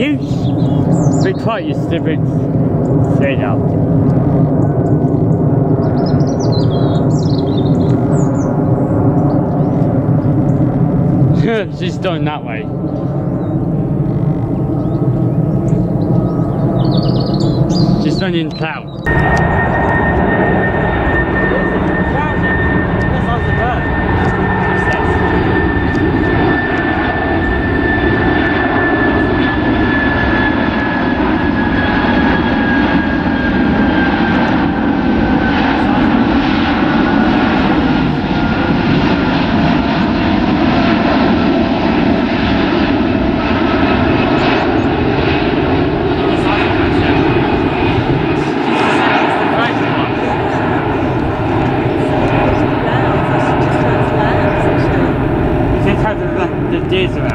You be quiet, you stupid. Say now. She's going that way. She's going in cloud. the, the days are.